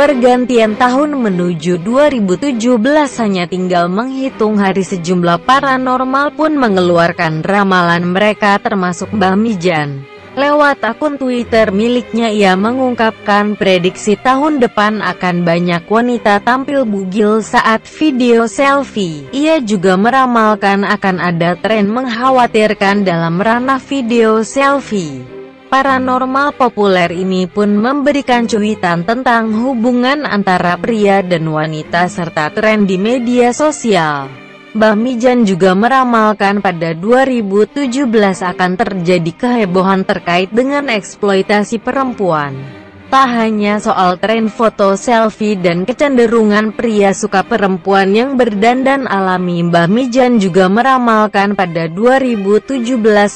Pergantian tahun menuju 2017 hanya tinggal menghitung hari sejumlah paranormal pun mengeluarkan ramalan mereka termasuk Mbah Mijan. Lewat akun Twitter miliknya ia mengungkapkan prediksi tahun depan akan banyak wanita tampil bugil saat video selfie. Ia juga meramalkan akan ada tren mengkhawatirkan dalam ranah video selfie. Paranormal populer ini pun memberikan cuitan tentang hubungan antara pria dan wanita serta tren di media sosial. Mbah Mijan juga meramalkan pada 2017 akan terjadi kehebohan terkait dengan eksploitasi perempuan. Tak hanya soal tren foto selfie dan kecenderungan pria suka perempuan yang berdandan alami Mbah Mijan juga meramalkan pada 2017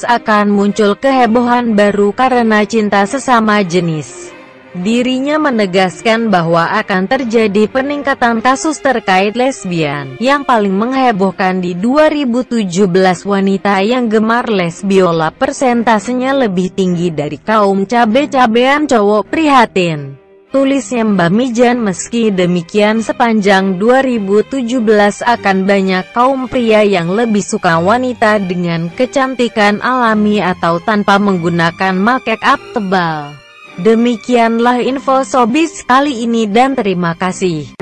akan muncul kehebohan baru karena cinta sesama jenis. Dirinya menegaskan bahwa akan terjadi peningkatan kasus terkait lesbian, yang paling menghebohkan di 2017 wanita yang gemar lesbiola persentasenya lebih tinggi dari kaum cabe-cabean cowok prihatin. Tulisnya Mbak Mijan meski demikian sepanjang 2017 akan banyak kaum pria yang lebih suka wanita dengan kecantikan alami atau tanpa menggunakan make up tebal. Demikianlah info Sobis kali ini dan terima kasih.